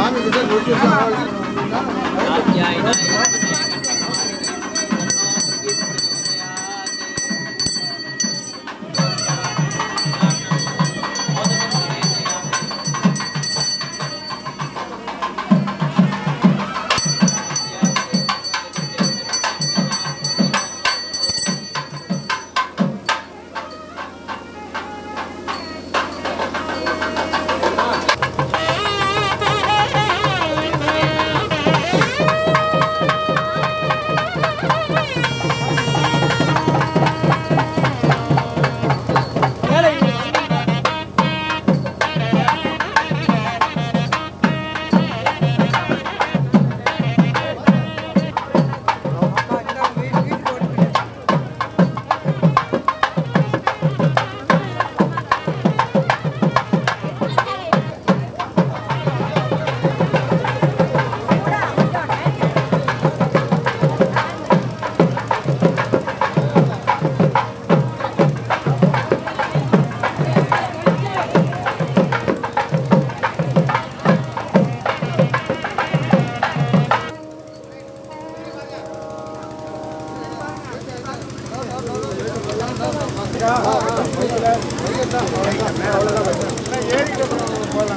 काम इधर रोटी